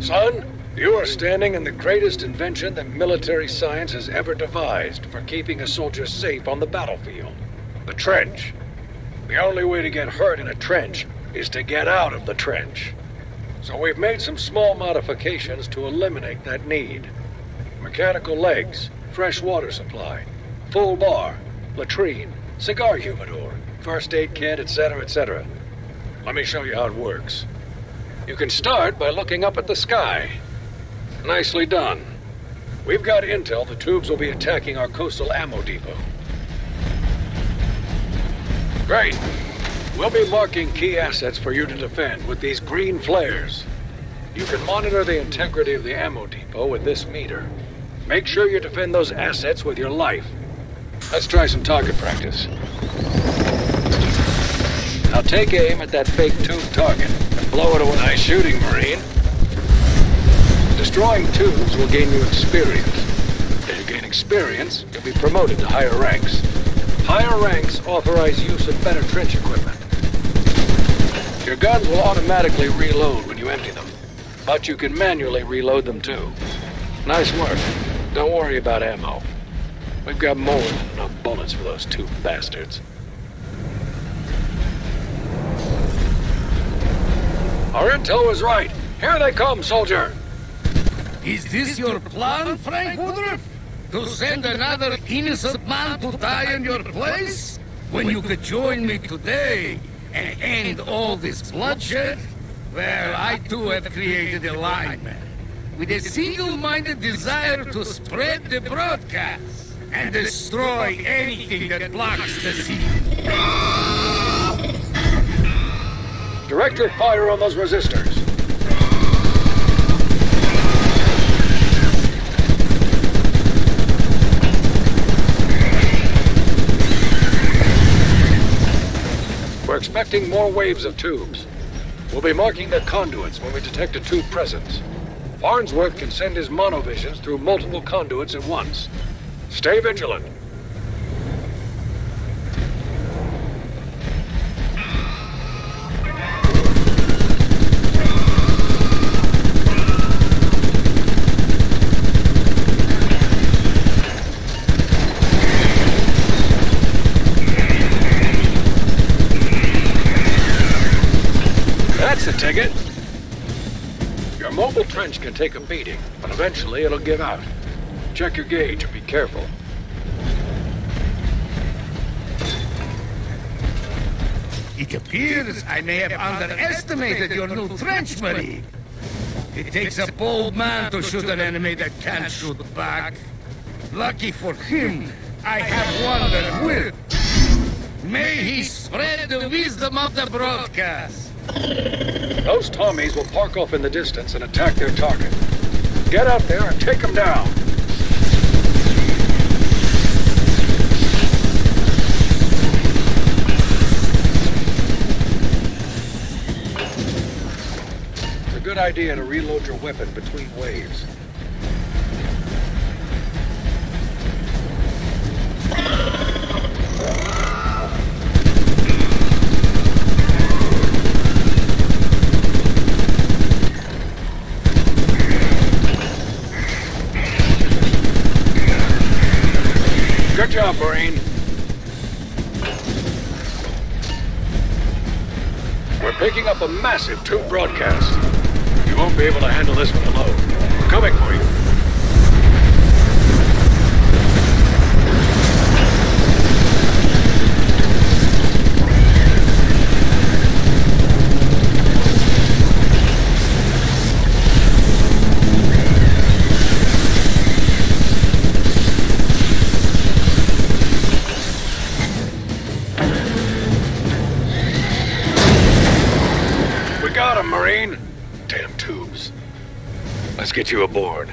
Son, you are standing in the greatest invention that military science has ever devised for keeping a soldier safe on the battlefield. The trench. The only way to get hurt in a trench is to get out of the trench. So we've made some small modifications to eliminate that need. Mechanical legs, fresh water supply, full bar, latrine, cigar humidor, first aid kit, etc., etc. Let me show you how it works. You can start by looking up at the sky. Nicely done. We've got intel the tubes will be attacking our coastal ammo depot. Great. We'll be marking key assets for you to defend with these green flares. You can monitor the integrity of the ammo depot with this meter. Make sure you defend those assets with your life. Let's try some target practice. Now take aim at that fake tube target and blow it away. Nice shooting, Marine. Destroying tubes will gain you experience. As you gain experience, you'll be promoted to higher ranks. Higher ranks authorize use of better trench equipment. Your guns will automatically reload when you empty them, but you can manually reload them too. Nice work. Don't worry about ammo. We've got more than enough bullets for those two bastards. Our intel was right. Here they come, soldier! Is this your plan, Frank Woodruff? To send another innocent man to die in your place? When you could join me today and end all this bloodshed? Well, I too have created a lineman with a single-minded desire to spread the broadcast and destroy anything that blocks the sea. Direct your fire on those resistors. We're expecting more waves of tubes. We'll be marking their conduits when we detect a tube presence. Farnsworth can send his monovisions through multiple conduits at once. Stay vigilant. That's the ticket. Your mobile trench can take a beating, but eventually it'll give out. Check your gauge and be careful. It appears I may have underestimated your new trench, Marie. It takes a bold man to shoot an enemy that can't shoot back. Lucky for him, I have one that will. May he spread the wisdom of the broadcast. Those Tommies will park off in the distance and attack their target. Get out there and take them down. It's a good idea to reload your weapon between waves. Good job, Marine. We're picking up a massive tube broadcast. You won't be able to handle this one alone. We're coming for you. Damn tubes. Let's get you aboard.